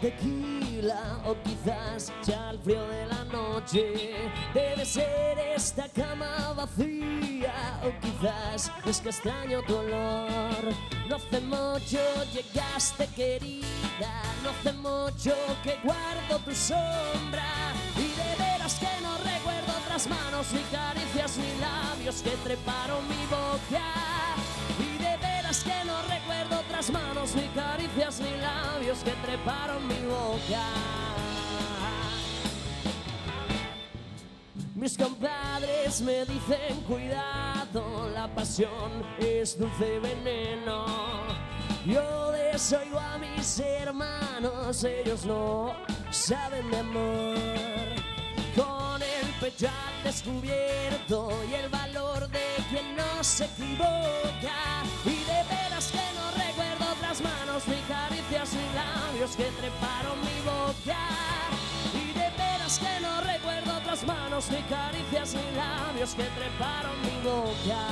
tequila o quizás ya el frío de la noche. Debe ser esta cama vacía o quizás es que extraño tu olor. No hace mucho llegaste querida, no hace mucho que guardo tu sombra y de veras que no recuerdo otras manos ni caricias ni labios que treparon mi boca. Otras manos ni caricias ni labios que treparon mi boca. Mis compadres me dicen cuidado, la pasión es dulce veneno. Yo desoigo a mis hermanos, ellos no saben de amor. Con el pecho descubierto y el valor de quien no se equivoca. Y de que treparon mi boca. Y de veras que no recuerdo otras manos, ni caricias ni labios que treparon mi boca.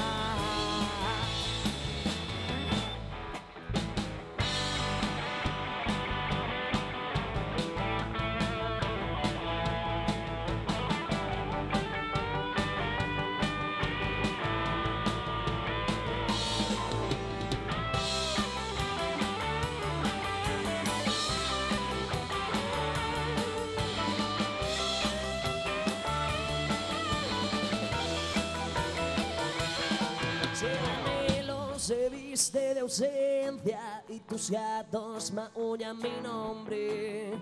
Se viste de ausencia y tus gatos maullan mi nombre.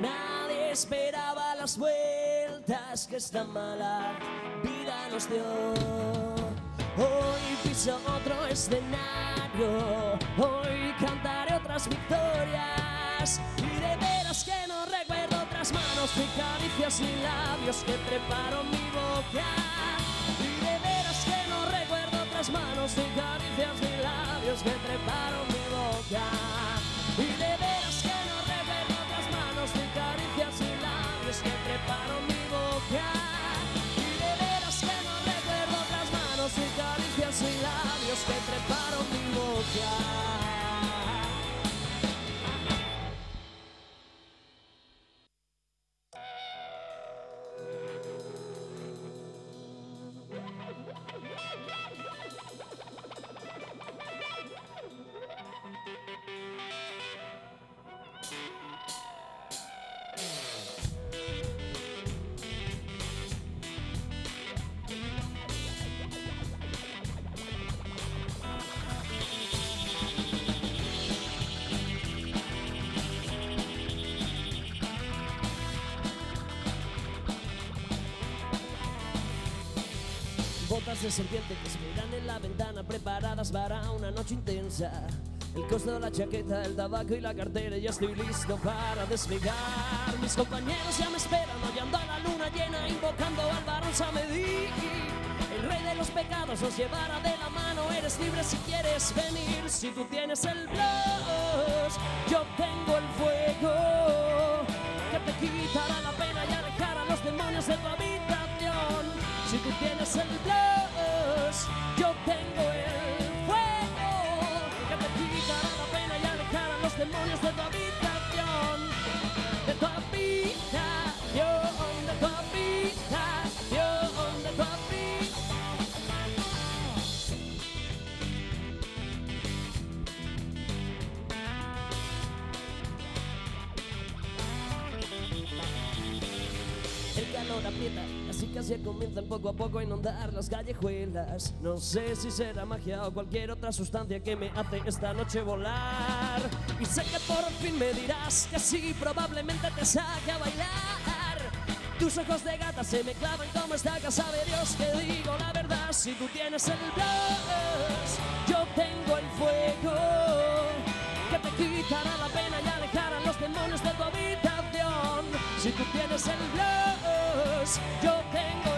Nadie esperaba las vueltas que esta mala vida nos dio. Hoy piso otro escenario, hoy cantaré otras victorias. Y de veras que no recuerdo otras manos, ni caricias ni labios que treparon mi boca. Manos, ni caricias ni labios que treparon mi boca. Y de veras que no recuerdo otras manos, ni caricias ni labios que treparon mi boca. Y de veras que no recuerdo otras manos, ni caricias ni labios que treparon Botas de serpiente que esperan en la ventana preparadas para una noche intensa. El costo de la chaqueta, el tabaco y la cartera, ya estoy listo para despegar. Mis compañeros ya me esperan, hollando a la luna llena, invocando al varón Samedí. El rey de los pecados nos llevará de la mano, eres libre si quieres venir. Si tú tienes el blues, yo tengo el fuego, que te quitará la pena y alejará a los demonios de tu habitación. Si tú tienes el blues, yo tengo así casi comienzan poco a poco a inundar las callejuelas. No sé si será magia o cualquier otra sustancia que me hace esta noche volar. Y sé que por fin me dirás que sí, probablemente te saque a bailar. Tus ojos de gata se me clavan como esta casa de Dios. Que digo la verdad, si tú tienes el blues, yo tengo el fuego que te quitará la pena y alejará los demonios de tu habitación. Si tú tienes el blues, yo tengo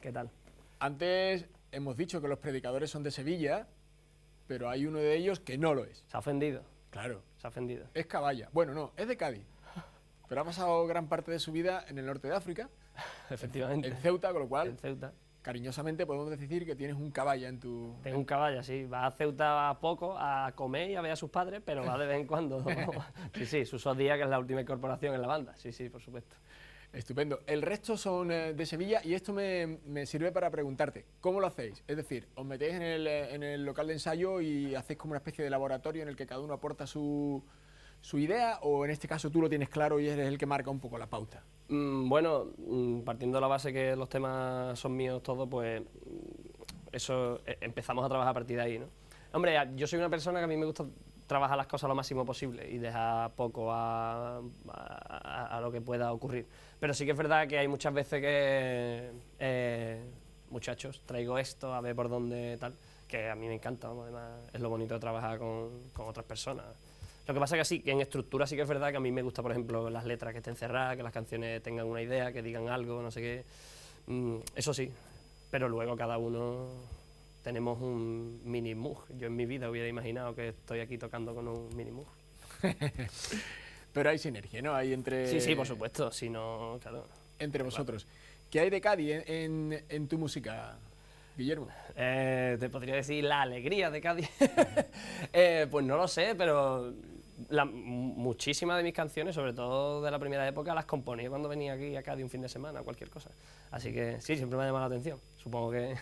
¿qué tal? antes hemos dicho que los predicadores son de Sevilla, pero hay uno de ellos que no lo es. Se ha ofendido, Claro, se ha ofendido. es Caballa. Bueno, no, es de Cádiz. Pero ha pasado gran parte de su vida en el norte de África, Efectivamente. en Ceuta, con lo cual, En Ceuta. cariñosamente podemos decir que tienes un caballa en tu... Tengo un caballo, sí. Va a Ceuta a poco a comer y a ver a sus padres, pero va de vez en cuando. sí, sí, Suso Díaz, que es la última incorporación en la banda. Sí, sí, por supuesto. Estupendo. El resto son eh, de Sevilla y esto me, me sirve para preguntarte, ¿cómo lo hacéis? Es decir, ¿os metéis en el, eh, en el local de ensayo y hacéis como una especie de laboratorio en el que cada uno aporta su, su idea o en este caso tú lo tienes claro y eres el que marca un poco la pauta? Mm, bueno, mm, partiendo de la base que los temas son míos todos, pues mm, eso eh, empezamos a trabajar a partir de ahí, ¿no? Hombre, yo soy una persona que a mí me gusta trabajar las cosas lo máximo posible y dejar poco a, a- a- lo que pueda ocurrir. Pero sí que es verdad que hay muchas veces que, eh, muchachos, traigo esto, a ver por dónde tal, que a mí me encanta, además es lo bonito de trabajar con, con otras personas. Lo que pasa que sí, que en estructura sí que es verdad que a mí me gusta, por ejemplo, las letras que estén cerradas, que las canciones tengan una idea, que digan algo, no sé qué. Mm, eso sí, pero luego cada uno tenemos un mini mug. Yo en mi vida hubiera imaginado que estoy aquí tocando con un mini mug. Pero hay sinergia, ¿no? Hay entre, Sí, sí, por supuesto, si no, claro. entre vosotros. ¿Qué hay de Cádiz en, en- en tu música, Guillermo? Eh, te podría decir la alegría de Cádiz. Eh, pues no lo sé, pero la- mu- muchísimas de mis canciones, sobre todo de la primera época, las componía cuando venía aquí a Cádiz un fin de semana o cualquier cosa. Así que sí, siempre me ha llamado la atención. Supongo que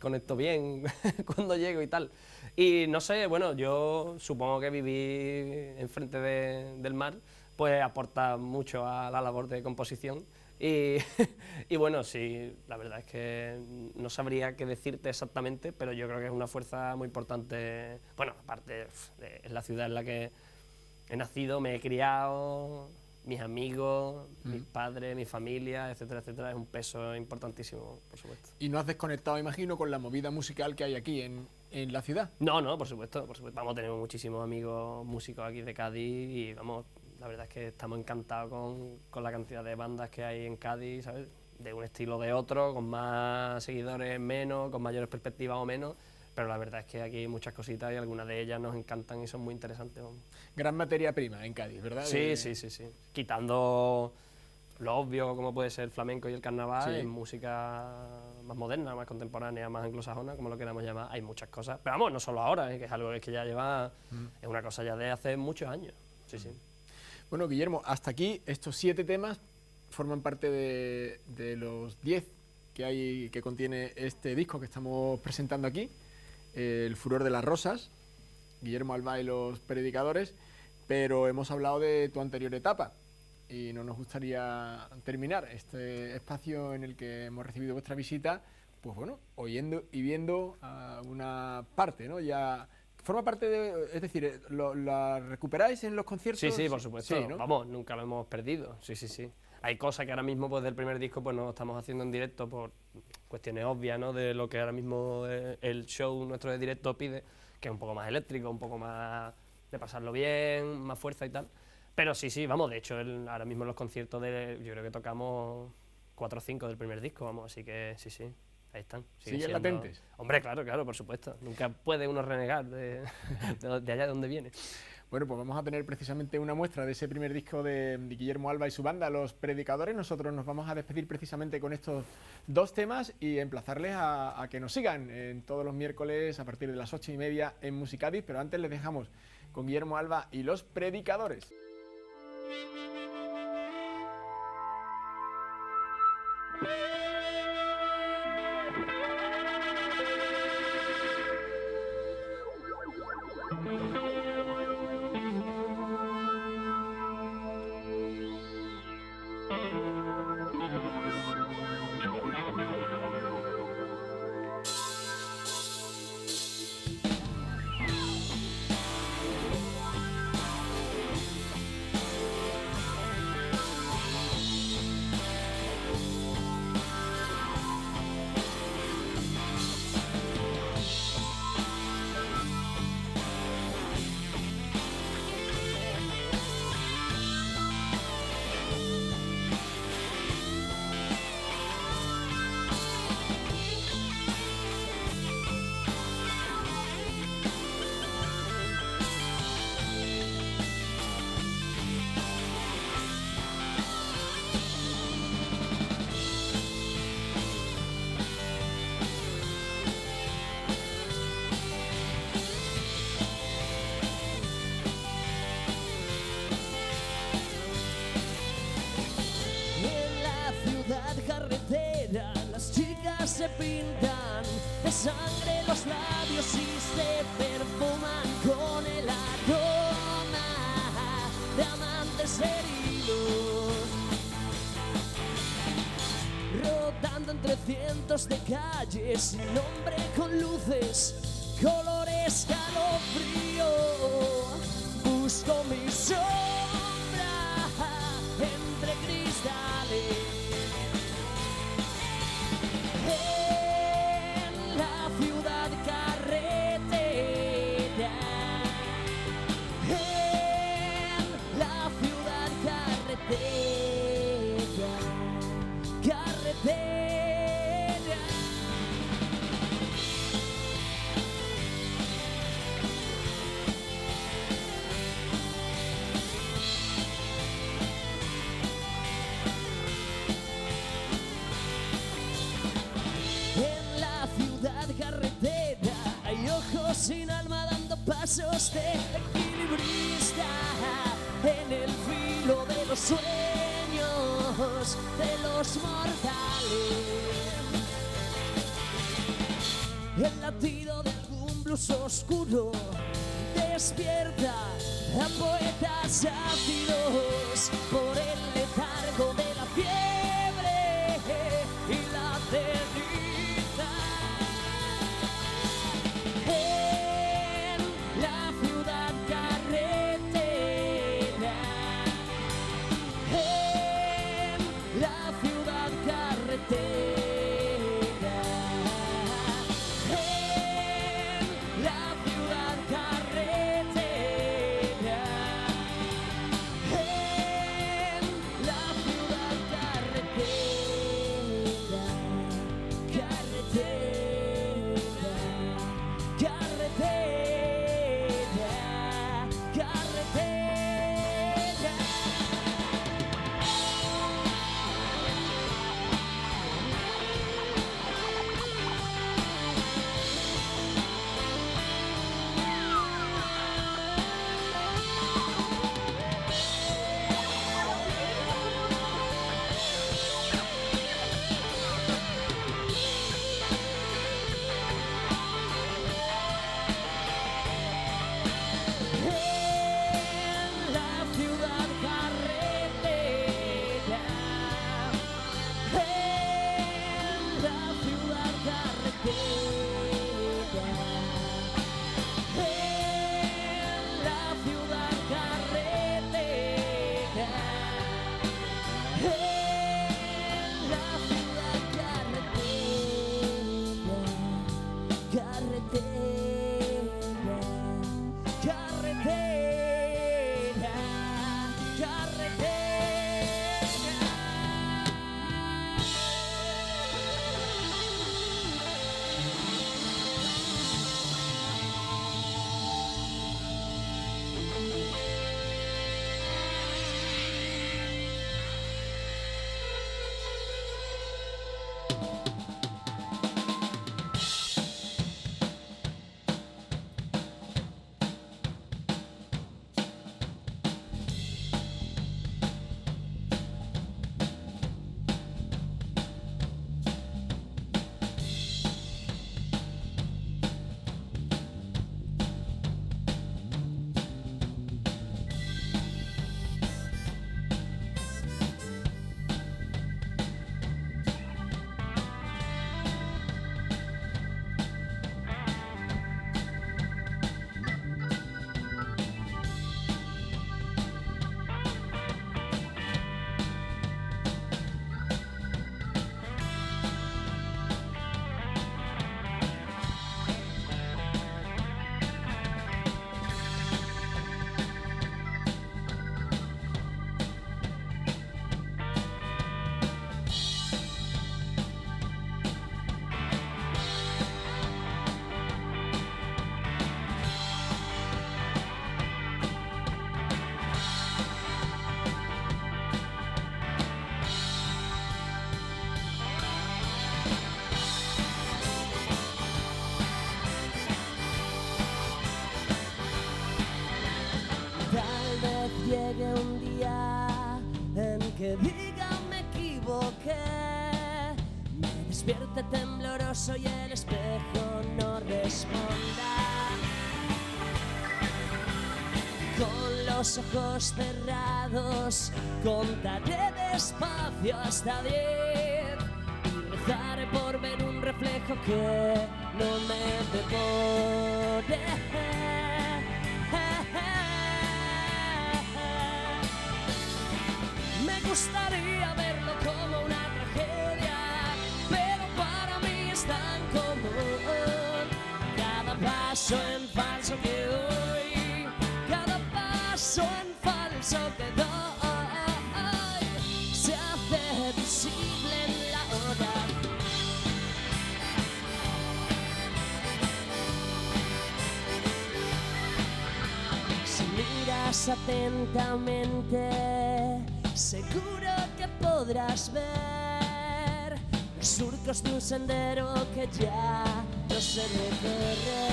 conecto bien cuando llego y tal. Y no sé, bueno, yo supongo que vivir enfrente de- del mar pues aporta mucho a la labor de composición. Y, y bueno, sí, la verdad es que no sabría qué decirte exactamente, pero yo creo que es una fuerza muy importante. Bueno, aparte, es la ciudad en la que he nacido, me he criado, mis amigos, mis padres, mi familia, etcétera, etcétera. Es un peso importantísimo, por supuesto. Y no has desconectado, imagino, con la movida musical que hay aquí en, en la ciudad. No, no, por supuesto, por supuesto. Vamos, tenemos muchísimos amigos músicos aquí de Cádiz y vamos, la verdad es que estamos encantados con, con la cantidad de bandas que hay en Cádiz, ¿sabes? De un estilo o de otro, con más seguidores menos, con mayores perspectivas o menos, pero la verdad es que aquí hay muchas cositas y algunas de ellas nos encantan y son muy interesantes. Gran materia prima en Cádiz, ¿verdad? Sí, sí, sí, sí. Quitando lo obvio como puede ser el flamenco y el carnaval, Sí. en música más moderna, más contemporánea, más anglosajona, como lo queramos llamar, hay muchas cosas. Pero vamos, no solo ahora, ¿eh? que es algo que ya lleva, es una cosa ya de hace muchos años. Sí, sí. Bueno, Guillermo, hasta aquí estos siete temas forman parte de, de los diez que hay que contiene este disco que estamos presentando aquí, eh, El furor de las rosas, Guillermo Alba y los predicadores, pero hemos hablado de tu anterior etapa y no nos gustaría terminar este espacio en el que hemos recibido vuestra visita, pues bueno, oyendo y viendo a una parte, ¿no? Ya forma parte de, es decir, lo, ¿la recuperáis en los conciertos? Sí, sí, por supuesto. Sí, ¿no? Vamos, nunca lo hemos perdido. Sí, sí, sí. Hay cosas que ahora mismo, pues del primer disco, pues no estamos haciendo en directo por cuestiones obvias, ¿no? De lo que ahora mismo eh, el show nuestro de directo pide, que es un poco más eléctrico, un poco más de pasarlo bien, más fuerza y tal. Pero sí, sí, vamos, de hecho, el- ahora mismo en los conciertos de, yo creo que tocamos cuatro o cinco del primer disco, vamos, así que sí, sí, ahí están. Siguen ¿Siguen latentes? Hombre, claro, claro, por supuesto. Nunca puede uno renegar de, de- de allá de donde viene. Bueno, pues vamos a tener precisamente una muestra de ese primer disco de, Guillermo Alba y su banda, Los Predicadores. Nosotros nos vamos a despedir precisamente con estos dos temas y emplazarles a, que nos sigan en todos los miércoles a partir de las ocho y media en Musicadis, pero antes les dejamos con Guillermo Alba y Los Predicadores. Amantes heridos. Rodando entre cientos de calles, sin nombre con luces, colores, calofrío. Busco mi sombra pasos de equilibrista en el filo de los sueños de los mortales. El latido de algún blues oscuro despierta a poetas ácidos por el letargo de la fiebre llegue un día en que diga me equivoqué, me despierte tembloroso y el espejo no responda. Con los ojos cerrados contaré despacio hasta diez y rezaré por ver un reflejo que no me devore. Gustaría verlo como una tragedia, pero para mí es tan común. Cada paso en falso que doy, cada paso en falso que doy, se hace visible en la hora. Si miras atentamente, seguro que podrás ver los surcos de un sendero que ya no se recorre.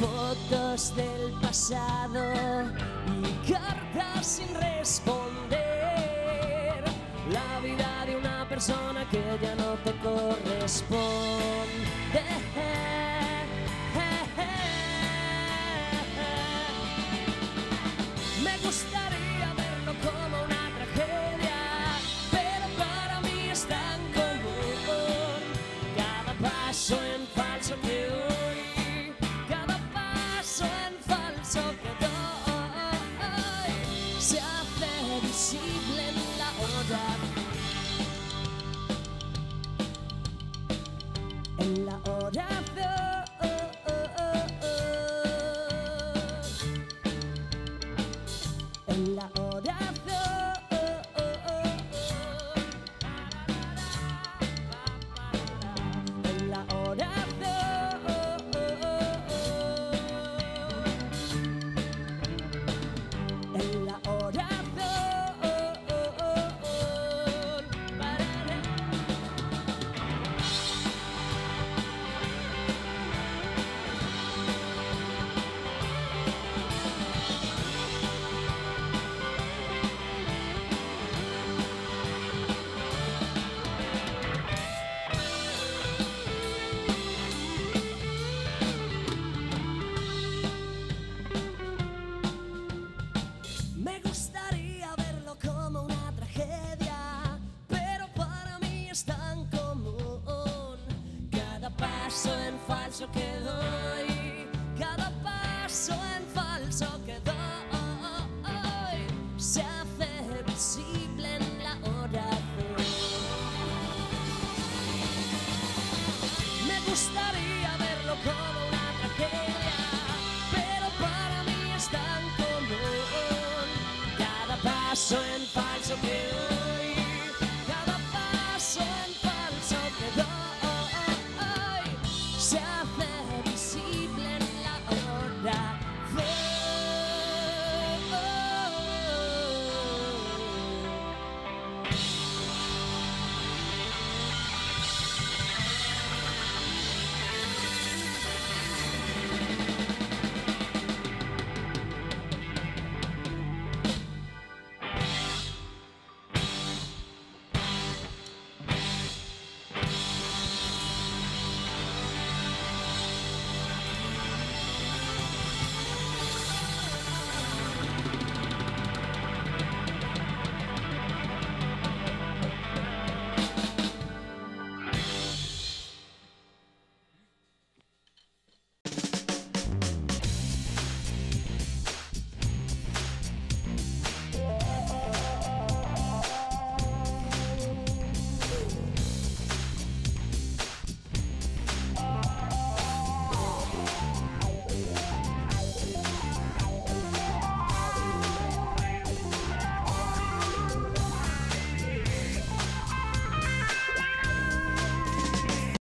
Fotos del pasado y cartas sin responder. La vida de una persona que ya no te corresponde. que doy, cada paso en falso que doy, se hace visible en la oración. Me gustaría verlo como una tragedia, pero para mí es tan común, cada paso en falso que doy.